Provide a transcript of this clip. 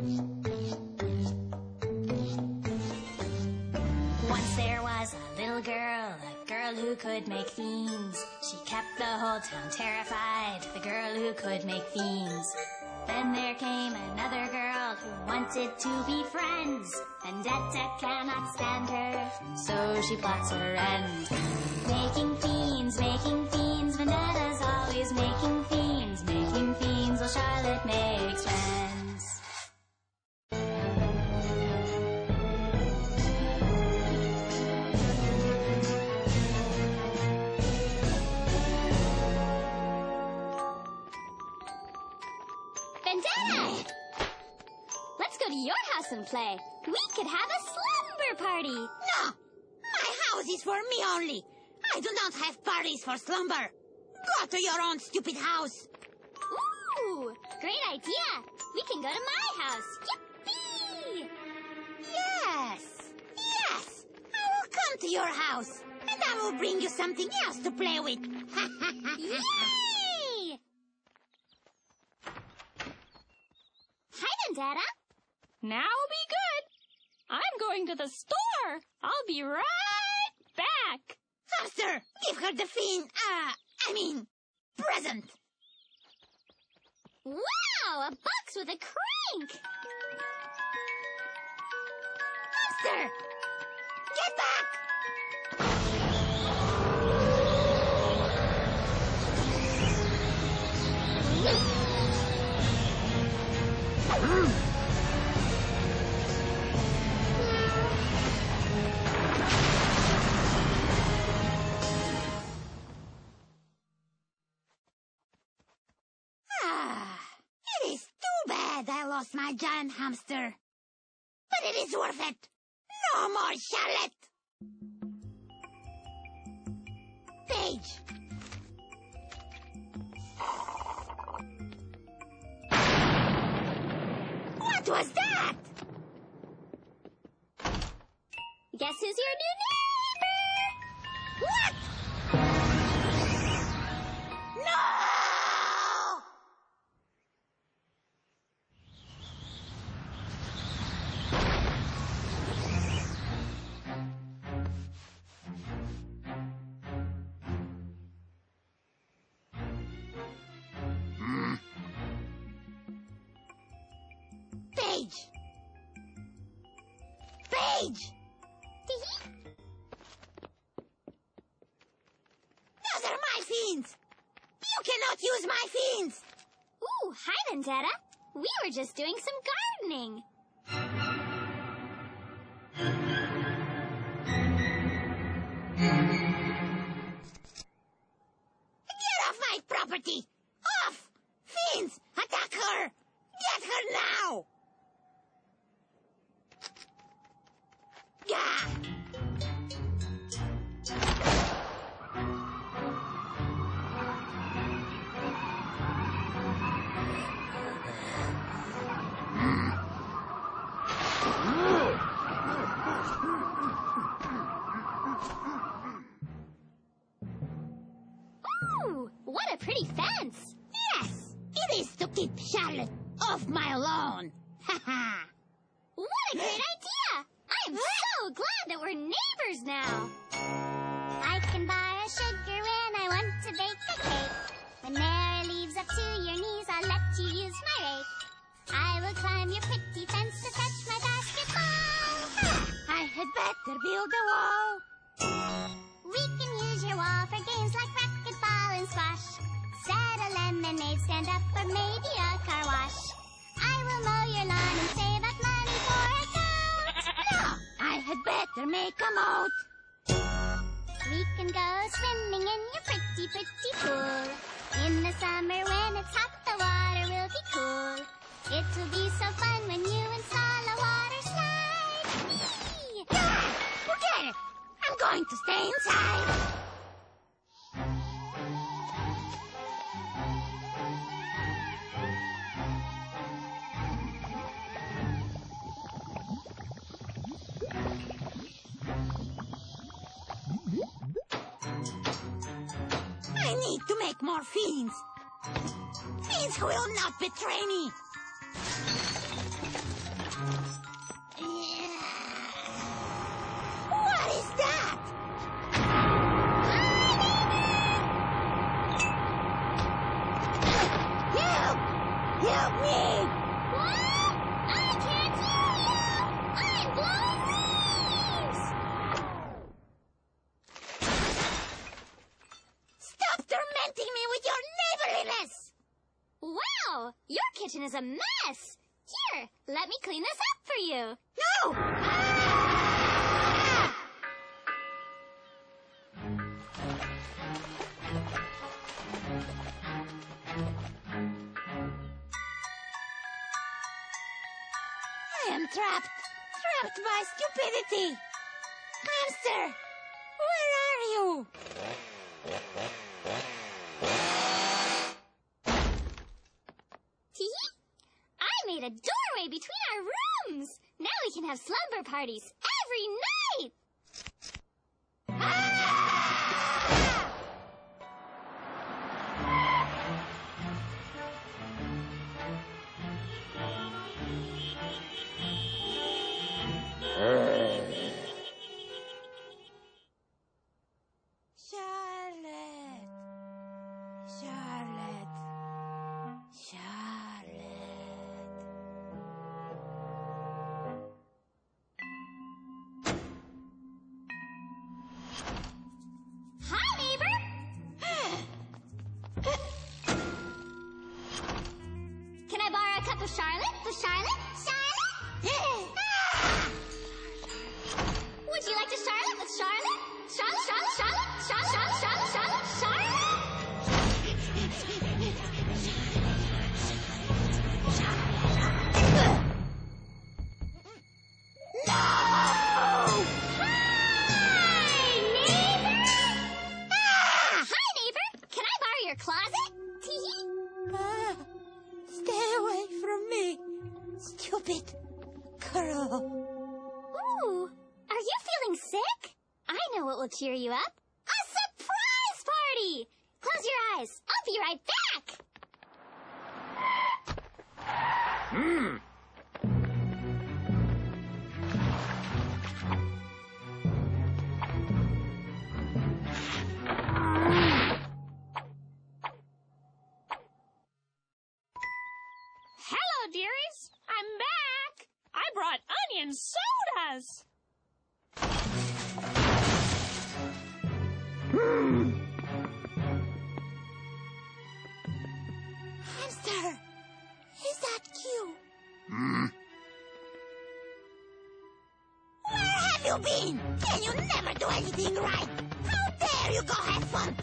Once there was a little girl, a girl who could make fiends. She kept the whole town terrified, the girl who could make fiends. Then there came another girl who wanted to be friends. Vendetta cannot stand her, so she plots her end. Making fiends, making fiends, Vendetta's always making fiends. Making fiends while Charlotte makes go to your house and play. We could have a slumber party. No! My house is for me only. I do not have parties for slumber. Go to your own stupid house. Ooh, great idea. We can go to my house. Yippee! Yes. Yes. I will come to your house. And I will bring you something else to play with. Yay! Hi, Vendetta. Now be good. I'm going to the store. I'll be right back. Hamster, give her the fiend, uh, I mean, present. Wow, a box with a crank. Hamster, get back. Ah, lost my giant hamster. But it is worth it. No more Charlotte. Paige. What was that? Guess who's your new neighbor? Paige! Paige! Those are my fiends! You cannot use my fiends! Ooh, hi, Vendetta. We were just doing some gardening. Pretty fence. Yes! It is to keep Charlotte off my lawn! Ha ha! What a great idea. I am so glad that we're neighbors now. I can buy a sugar when I want to bake a cake. When there are leaves up to your knees, I'll let you use my rake. I will climb your pretty fence to fetch my basketball. I had better build a wall! We can go swimming in your pretty, pretty pool. In the summer when it's hot, the water will be cool. It will be so fun when you install a water slide. Whee! Ah, forget it! I'm going to stay inside! I need to make more fiends. Fiends will not betray me. What is that? Help! Help me! Tormenting me with your neighborliness! Wow! Your kitchen is a mess! Here, let me clean this up for you. No! Ah! I am trapped. Trapped by stupidity. Hamster, where are you? Tee I made a doorway between our rooms! Now we can have slumber parties every night! Closet? Tee Ah, stay away from me, stupid girl. Ooh, are you feeling sick? I know what will cheer you up. A surprise party! Close your eyes. I'll be right back. Hello, dearies. I'm back. I brought onion sodas. Hamster, is that you? Where have you been? Can you never do anything right? How dare you go have fun